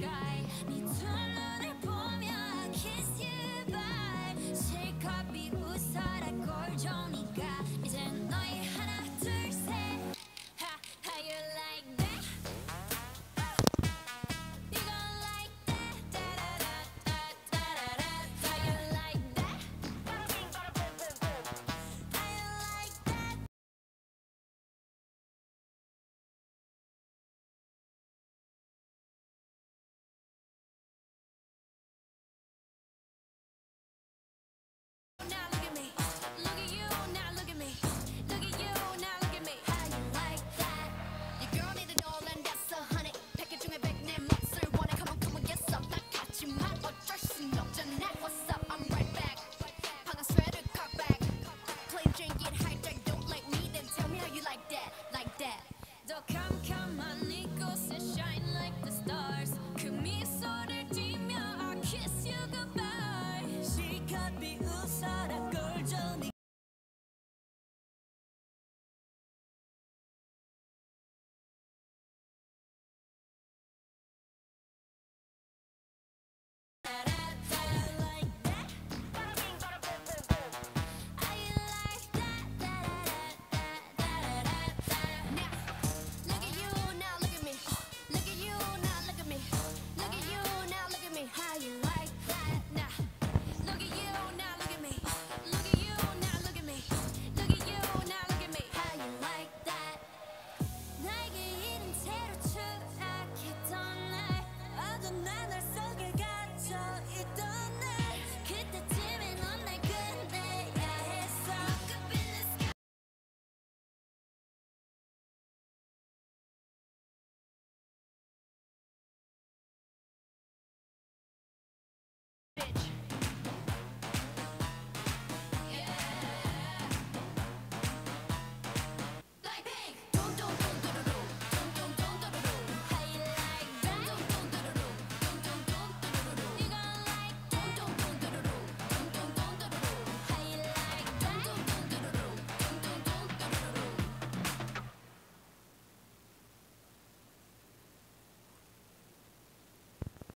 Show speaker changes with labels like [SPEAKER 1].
[SPEAKER 1] sky. Need to 두 사람 걸전이